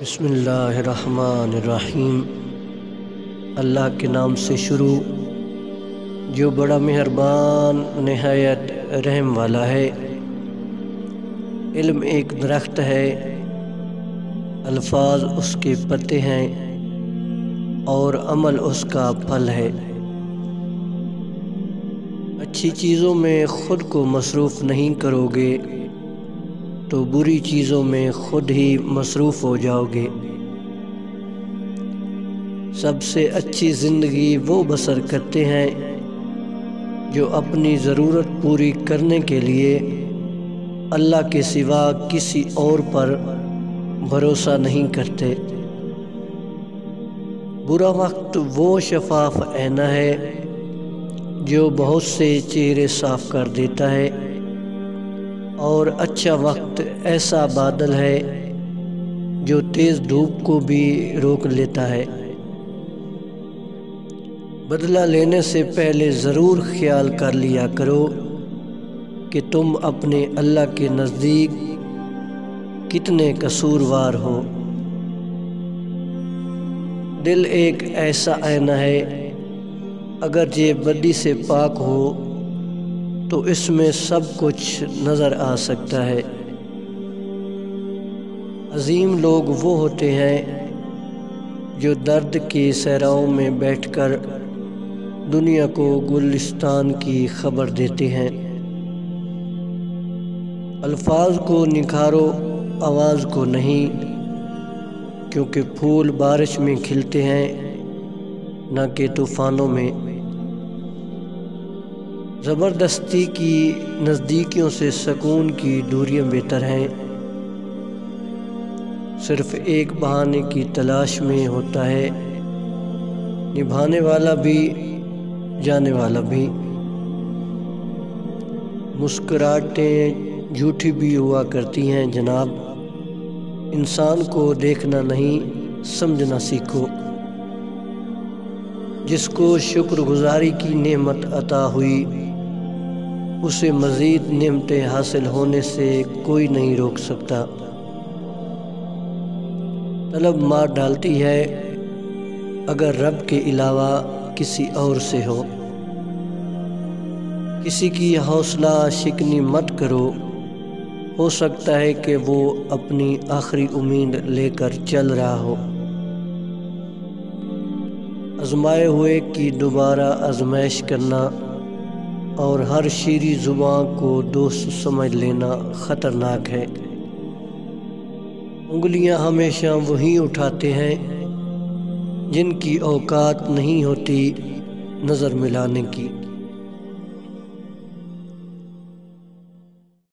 बसमीम अल्लाह के नाम से शुरू, जो बड़ा मेहरबान, नहायत, रहम वाला है। इल्म एक दरख्त है, अल्फाज उसके पत्ते हैं, और अमल उसका फल है। अच्छी चीज़ों में ख़ुद को मसरूफ़ नहीं करोगे। तो बुरी चीज़ों में खुद ही मसरूफ़ हो जाओगे। सबसे अच्छी ज़िंदगी वो बसर करते हैं जो अपनी ज़रूरत पूरी करने के लिए अल्लाह के सिवा किसी और पर भरोसा नहीं करते। बुरा वक्त वो शफाफ ऐना है जो बहुत से चेहरे साफ़ कर देता है। और अच्छा वक्त ऐसा बादल है जो तेज़ धूप को भी रोक लेता है। बदला लेने से पहले ज़रूर ख्याल कर लिया करो कि तुम अपने अल्लाह के नज़दीक कितने कसूरवार हो। दिल एक ऐसा आयना है, अगर ये बदी से पाक हो तो इसमें सब कुछ नज़र आ सकता है। अजीम लोग वो होते हैं जो दर्द के सहराओं में बैठकर दुनिया को गुलिस्तान की खबर देते हैं। अल्फाज को निखारो, आवाज़ को नहीं, क्योंकि फूल बारिश में खिलते हैं, न कि तूफ़ानों में। ज़बरदस्ती की नज़दीकियों से सकून की दूरियाँ बेहतर हैं। सिर्फ़ एक बहाने की तलाश में होता है। निभाने वाला भी, जाने वाला भी। मुस्कुराहटें झूठी भी हुआ करती हैं, जनाब। इंसान को देखना नहीं, समझना सीखो। जिसको शुक्रगुजारी की नेमत अता हुई उसे मज़ीद नियमतें हासिल होने से कोई नहीं रोक सकता। तलब मार डालती है, अगर रब के अलावा किसी और से हो। किसी की हौसला शिकनी मत करो। हो सकता है कि वो अपनी आखिरी उम्मीद लेकर चल रहा हो। आजमाए हुए की दोबारा आजमाइश करना और हर शीरी ज़ुबान को दोस्त समझ लेना ख़तरनाक है। उंगलियाँ हमेशा वहीं उठाते हैं जिनकी औकात नहीं होती नज़र मिलाने की।